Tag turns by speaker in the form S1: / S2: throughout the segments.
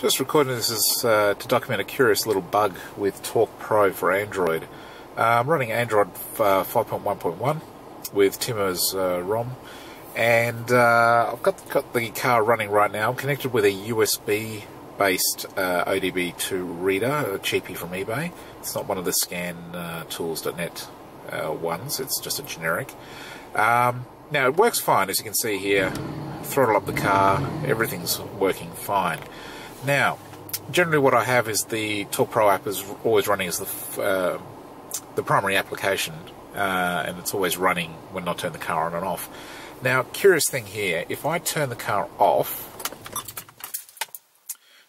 S1: Just recording this is, uh, to document a curious little bug with Torque Pro for Android. Uh, I'm running Android uh, 5.1.1 with Timur's uh, ROM, and uh, I've got, got the car running right now. I'm connected with a USB based uh, ODB2 reader, a cheapie from eBay. It's not one of the scantools.net ones, it's just a generic. Um, now, it works fine, as you can see here. Throttle up the car, everything's working fine. Now, generally what I have is the Torque Pro app is always running as the, uh, the primary application, uh, and it's always running when I turn the car on and off. Now, curious thing here, if I turn the car off,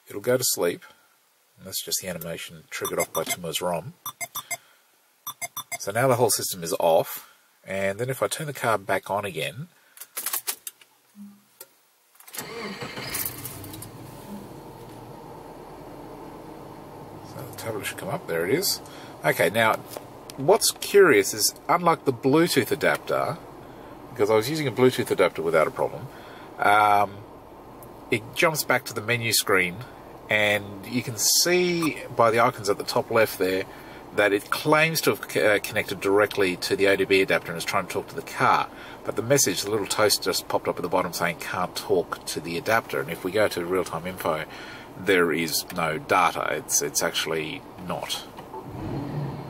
S1: it'll go to sleep. And that's just the animation triggered off by Timur's ROM. So now the whole system is off, and then if I turn the car back on again, tablet should come up. There it is. Okay, now, what's curious is, unlike the Bluetooth adapter, because I was using a Bluetooth adapter without a problem, um, it jumps back to the menu screen, and you can see by the icons at the top left there that it claims to have uh, connected directly to the ODB adapter and is trying to talk to the car. But the message, the little toast just popped up at the bottom saying can't talk to the adapter. And if we go to real-time info, there is no data. It's it's actually not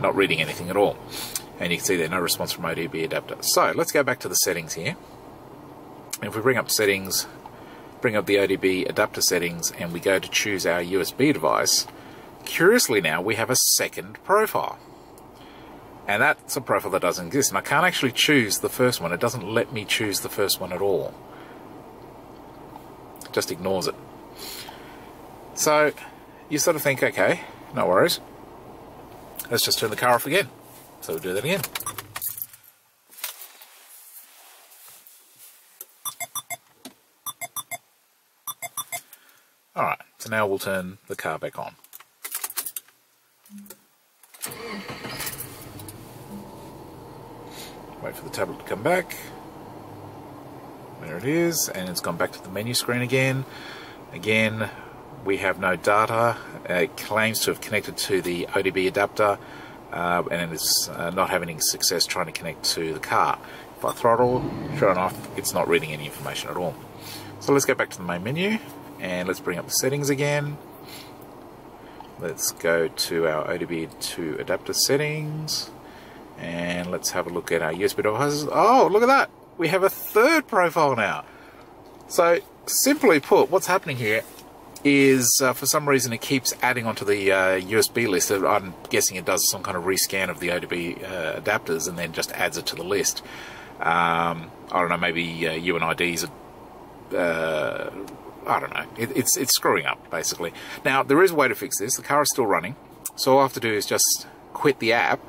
S1: not reading anything at all. And you can see there no response from ODB adapter. So let's go back to the settings here. If we bring up settings, bring up the ODB adapter settings, and we go to choose our USB device, curiously now we have a second profile. And that's a profile that doesn't exist. And I can't actually choose the first one. It doesn't let me choose the first one at all. It just ignores it. So you sort of think, okay, no worries. Let's just turn the car off again. So we'll do that again. Alright, so now we'll turn the car back on. Wait for the tablet to come back. There it is, and it's gone back to the menu screen again. Again, we have no data. It claims to have connected to the ODB adapter uh, and it's uh, not having any success trying to connect to the car. If I throttle, sure enough, it's not reading any information at all. So let's go back to the main menu and let's bring up the settings again. Let's go to our ODB2 adapter settings and let's have a look at our USB devices. Oh, look at that! We have a third profile now. So, simply put, what's happening here is uh, for some reason it keeps adding onto the uh, USB list. I'm guessing it does some kind of rescan of the ODB uh, adapters and then just adds it to the list. Um, I don't know, maybe UNIDs uh, are, uh, I don't know. It, it's, it's screwing up, basically. Now, there is a way to fix this. The car is still running. So all I have to do is just quit the app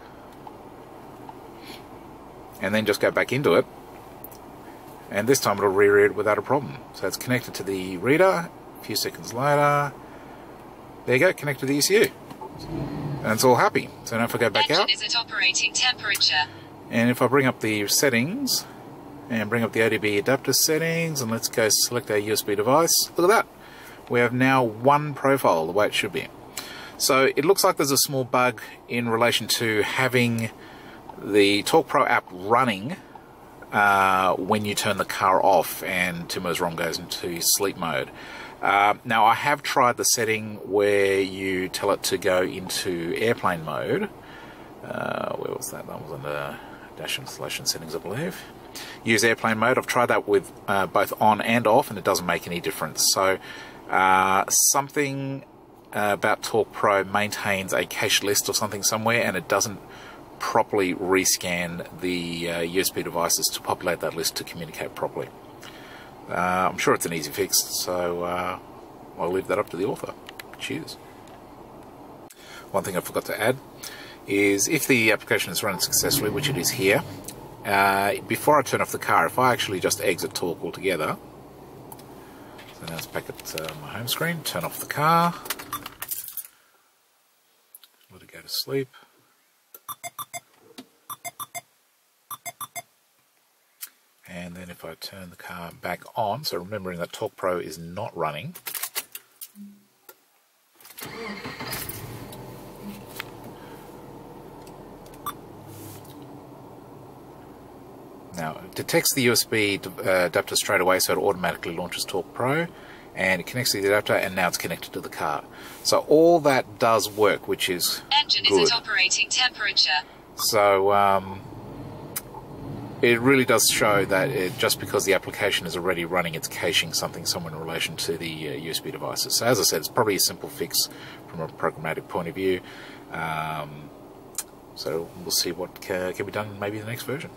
S1: and then just go back into it. And this time it'll reread without a problem. So it's connected to the reader a few seconds later, there you go, connected to the ECU. And it's all happy. So now if I go back
S2: Engine
S1: out,
S2: is at operating temperature.
S1: and if I bring up the settings, and bring up the ODB adapter settings, and let's go select our USB device, look at that. We have now one profile the way it should be. So it looks like there's a small bug in relation to having the Torque Pro app running uh, when you turn the car off and Timur's ROM goes into sleep mode. Uh, now I have tried the setting where you tell it to go into airplane mode. Uh, where was that? That was under dash installation settings, I believe. Use airplane mode. I've tried that with uh, both on and off, and it doesn't make any difference. So uh, something uh, about Torque Pro maintains a cache list or something somewhere, and it doesn't properly rescan the USB devices to populate that list to communicate properly. Uh, I'm sure it's an easy fix, so uh, I'll leave that up to the author. Cheers. One thing I forgot to add is if the application is running successfully, which it is here, uh, before I turn off the car, if I actually just exit Torque altogether, so now it's back at uh, my home screen, turn off the car, let it go to sleep. And then if I turn the car back on, so remembering that Torque Pro is not running. Now, it detects the USB uh, adapter straight away, so it automatically launches Torque Pro and it connects to the adapter and now it's connected to the car. So all that does work, which is
S2: Engine
S1: good.
S2: is at operating temperature.
S1: So um, it really does show that it, just because the application is already running, it's caching something somewhere in relation to the uh, USB devices. So as I said, it's probably a simple fix from a programmatic point of view. Um, so we'll see what ca- can be done maybe in the next version.